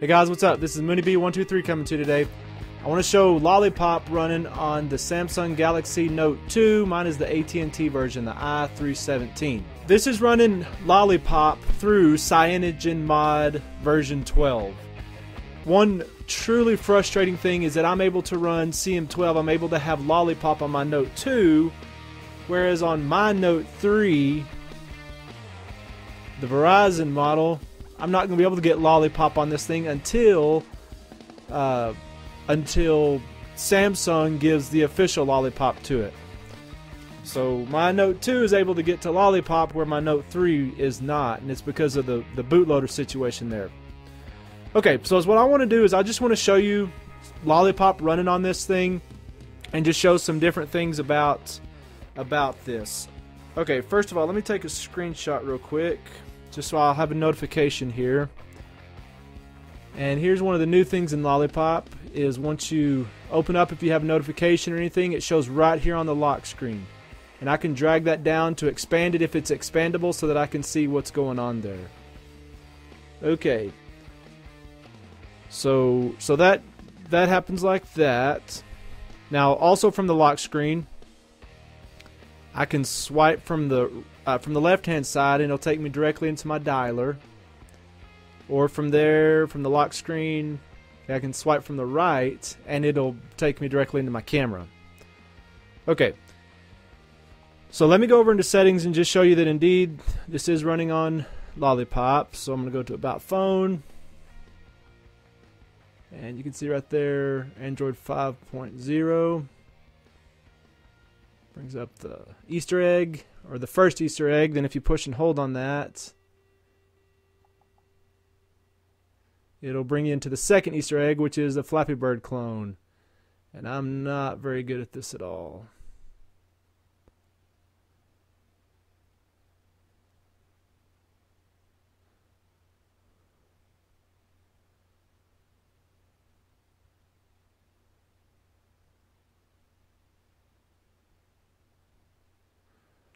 Hey guys, what's up? This is MooneyB123 coming to you today. I want to show Lollipop running on the Samsung Galaxy Note 2. Mine is the AT&T version, the i317. This is running Lollipop through CyanogenMod version 12. One truly frustrating thing is that I'm able to run CM12. I'm able to have Lollipop on my Note 2, whereas on my Note 3, the Verizon model, I'm not going to be able to get Lollipop on this thing until uh, until Samsung gives the official Lollipop to it. So my Note 2 is able to get to Lollipop where my Note 3 is not, and it's because of the, the bootloader situation there. Okay, so what I want to do is I just want to show you Lollipop running on this thing and just show some different things about about this. Okay, first of all, let me take a screenshot real quick just so I'll have a notification here. And here's one of the new things in Lollipop is once you open up if you have a notification or anything, it shows right here on the lock screen. And I can drag that down to expand it if it's expandable so that I can see what's going on there. Okay. So so that that happens like that. Now also from the lock screen, I can swipe from the uh, from the left hand side and it'll take me directly into my dialer. Or from there, from the lock screen, I can swipe from the right and it'll take me directly into my camera. Okay. So let me go over into settings and just show you that indeed this is running on Lollipop. So I'm going to go to About Phone. And you can see right there Android 5.0. Brings up the Easter egg, or the first Easter egg. Then if you push and hold on that, it'll bring you into the second Easter egg, which is the Flappy Bird clone. And I'm not very good at this at all.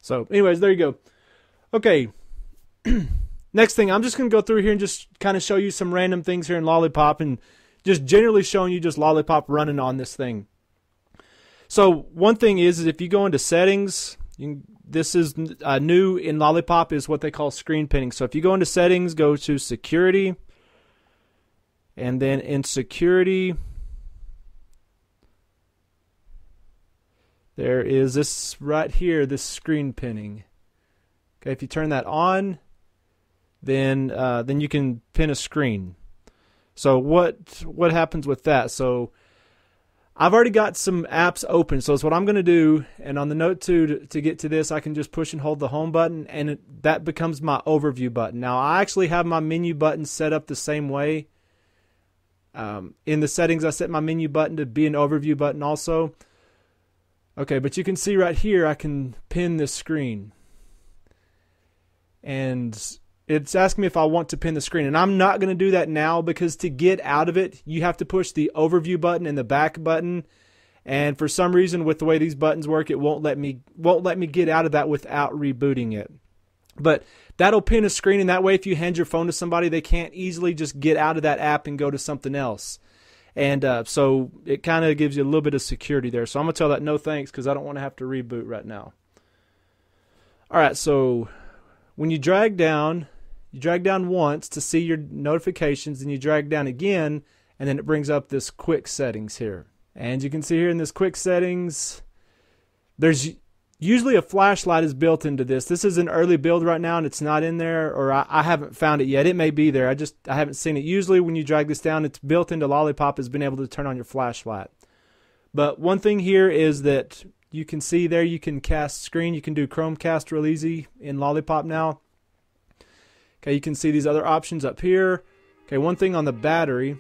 So, anyways, there you go. Okay. Next thing, I'm just going to go through here and just kind of show you some random things here in Lollipop and just generally showing you just Lollipop running on this thing. So, one thing is, is if you go into settings, you, this is uh, new in Lollipop is what they call screen pinning. So, if you go into settings, go to security, and then in security, there is this right here, this screen pinning. Okay, if you turn that on, then uh, then you can pin a screen. So what what happens with that? So I've already got some apps open. So it's what I'm going to do. And on the Note 2 to, to, get to this, I can just push and hold the home button, and it, that becomes my overview button. Now I actually have my menu button set up the same way. Um, in the settings, I set my menu button to be an overview button also. Okay, but you can see right here, I can pin this screen. And it's asking me if I want to pin the screen. And I'm not going to do that now because to get out of it, you have to push the overview button and the back button. And for some reason, with the way these buttons work, it won't let me won't let me get out of that without rebooting it. But that'll pin a screen, and that way, if you hand your phone to somebody, they can't easily just get out of that app and go to something else. And uh, so it kind of gives you a little bit of security there. So I'm going to tell that no thanks because I don't want to have to reboot right now. All right, so when you drag down, you drag down once to see your notifications, and you drag down again, and then it brings up this quick settings here. And you can see here in this quick settings, there's usually a flashlight is built into this. This is an early build right now and it's not in there or I, I, haven't found it yet. It may be there. I just I haven't seen it. Usually when you drag this down, it's built into Lollipop has been able to turn on your flashlight. But one thing here is that you can see there you can cast screen. You can do Chromecast real easy in Lollipop now. Okay, you can see these other options up here. Okay, one thing on the battery.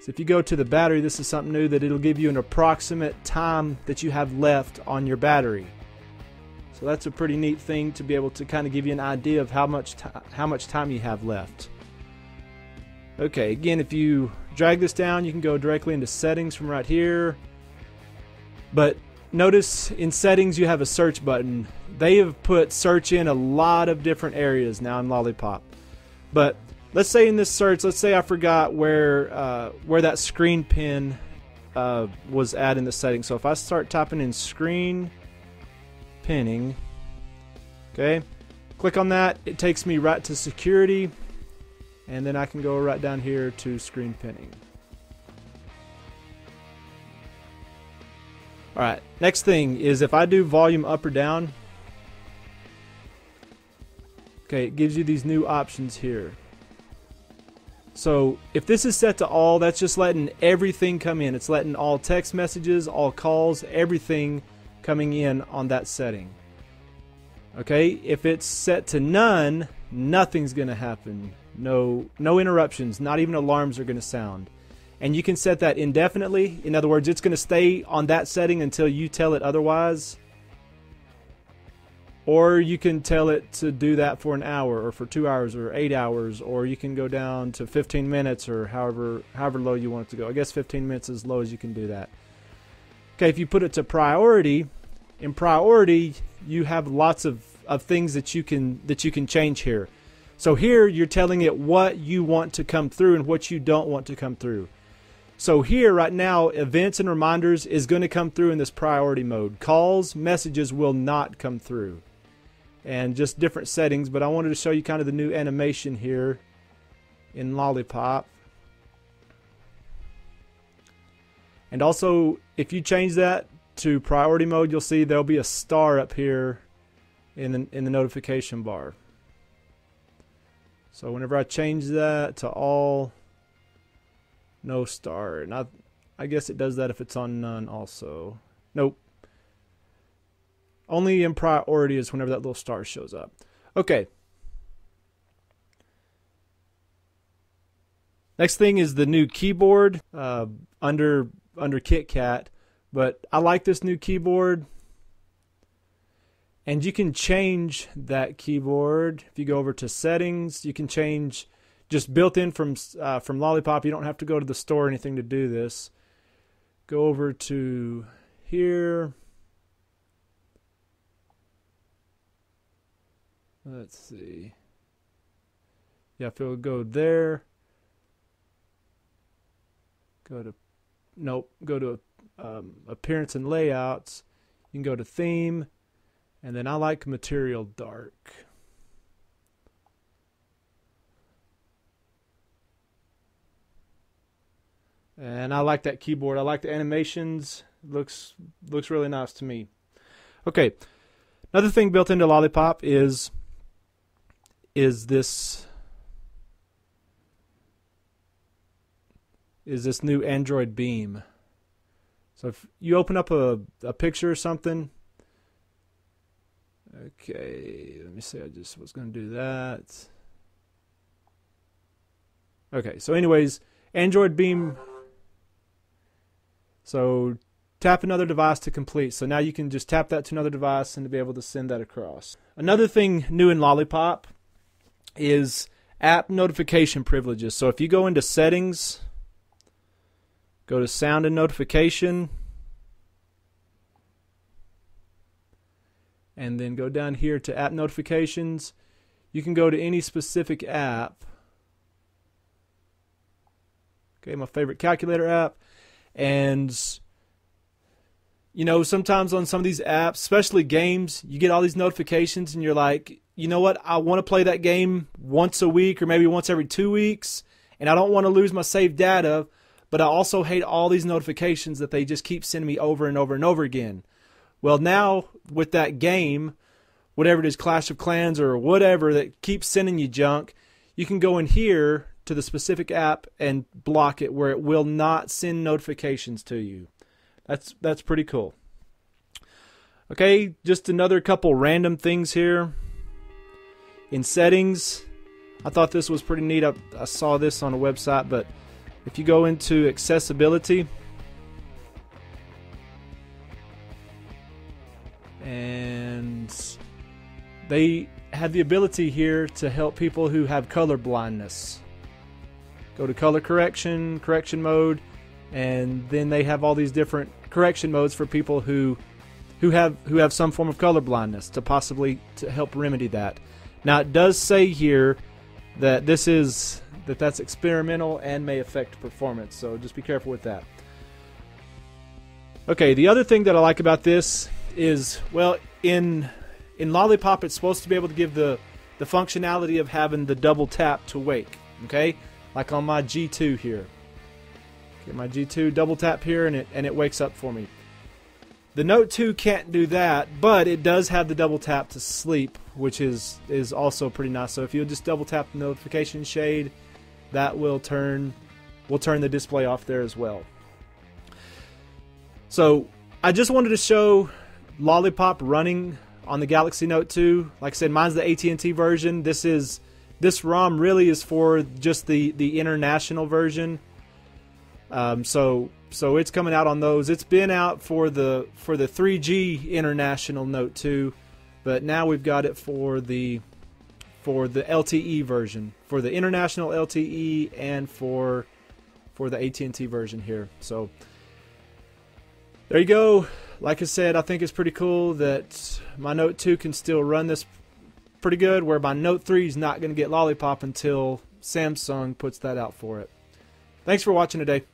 So if you go to the battery, this is something new that it'll give you an approximate time that you have left on your battery. So that's a pretty neat thing to be able to kind of give you an idea of how much how much time you have left. Okay, again, if you drag this down, you can go directly into settings from right here. But notice in settings you have a search button. They have put search in a lot of different areas now in Lollipop. But let's say in this search, let's say I forgot where uh, where that screen pin uh, was at in the settings. So if I start typing in screen pinning, okay, click on that, it takes me right to security, and then I can go right down here to screen pinning. Alright, next thing is if I do volume up or down, okay, it gives you these new options here. So if this is set to all, that's just letting everything come in. It's letting all text messages, all calls, everything coming in on that setting. Okay, if it's set to none, nothing's going to happen. No, no interruptions, not even alarms are going to sound and you can set that indefinitely. In other words, it's going to stay on that setting until you tell it otherwise. Or you can tell it to do that for an hour or for 2 hours or 8 hours or you can go down to 15 minutes or however however low you want it to go. I guess 15 minutes is as low as you can do that. Okay, if you put it to priority, in priority you have lots of, of things that you can that you can change here. So here you're telling it what you want to come through and what you don't want to come through. So here right now, events and reminders is going to come through in this priority mode. Calls, messages will not come through. And just different settings, but I wanted to show you kind of the new animation here in Lollipop. And also, if you change that to priority mode, you'll see there'll be a star up here in the, in the notification bar. So whenever I change that to all, no star. Not. I guess it does that if it's on none also. Nope. Only in priority is whenever that little star shows up. Okay. Next thing is the new keyboard uh, under under KitKat, but I like this new keyboard. And you can change that keyboard. If you go over to settings, you can change just built in from uh, from Lollipop. You don't have to go to the store or anything to do this. Go over to here. Let's see. Yeah, if it would go there. Go to, nope, go to um, appearance and layouts. You can go to theme, and then I like material dark. and I like that keyboard. I like the animations. looks looks really nice to me. Okay, another thing built into Lollipop is is this is this new Android Beam. So if you open up a, a picture or something, okay, let me see. I just was going to do that. Okay, so anyways, Android Beam so tap another device to complete. So now you can just tap that to another device and to be able to send that across. Another thing new in Lollipop is app notification privileges. So if you go into settings, go to sound and notification, and then go down here to app notifications, you can go to any specific app. Okay, my favorite calculator app and you know, sometimes on some of these apps, especially games, you get all these notifications and you're like, you know what? I want to play that game once a week or maybe once every two weeks, and I don't want to lose my saved data, but I also hate all these notifications that they just keep sending me over and over and over again. Well, now with that game, whatever it is, Clash of Clans or whatever that keeps sending you junk, you can go in here to the specific app and block it where it will not send notifications to you. That's that's pretty cool. Okay, just another couple random things here. In settings, I thought this was pretty neat. I, I saw this on a website, but if you go into accessibility and they have the ability here to help people who have color blindness go to color correction, correction mode, and then they have all these different correction modes for people who who have who have some form of color blindness to possibly to help remedy that. Now it does say here that this is that that's experimental and may affect performance. So just be careful with that. Okay, the other thing that I like about this is well in in Lollipop it's supposed to be able to give the the functionality of having the double tap to wake. Okay, like on my G2 here. Okay, my G2 double tap here and it and it wakes up for me. The Note 2 can't do that, but it does have the double tap to sleep, which is is also pretty nice. So if you'll just double tap the notification shade, that will turn will turn the display off there as well. So I just wanted to show Lollipop running on the Galaxy Note 2. Like I said, mine's the AT&T version. This is this ROM really is for just the the international version. Um, so so it's coming out on those. It's been out for the for the 3G international Note 2, but now we've got it for the for the LTE version, for the international LTE and for for the AT&T version here. So there you go. Like I said, I think it's pretty cool that my Note 2 can still run this pretty good, where my Note 3 is not going to get Lollipop until Samsung puts that out for it. Thanks for watching today.